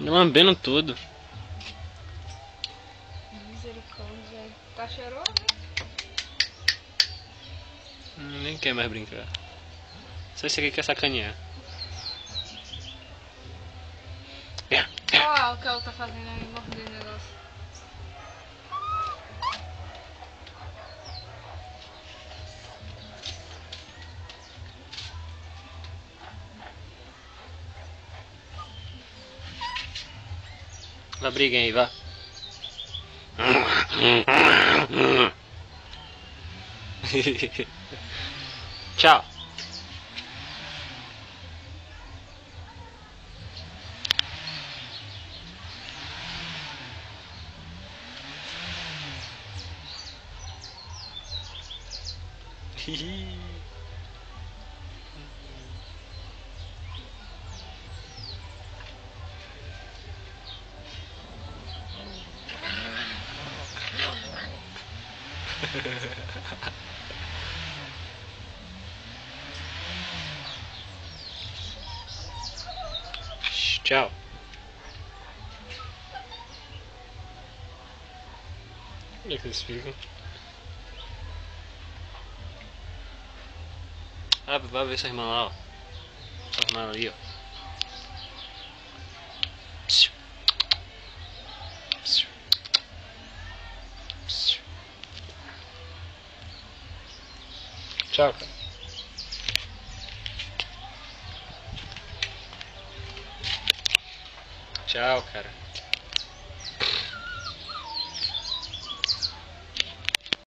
Lambendo tudo. Misericórdia. Tá cheiroso? Hum, Nem quer mais brincar. Só esse aqui quer sacanear. É, Olha o que ela tá fazendo aí, morder o negócio. Vá, briguem aí, vá. Tchau. Tchau. Onde é que eles ficam? Ah, vai ver sua irmã lá, ó. Sua irmã ali, ó. Tchau, cara. Tchau, cara.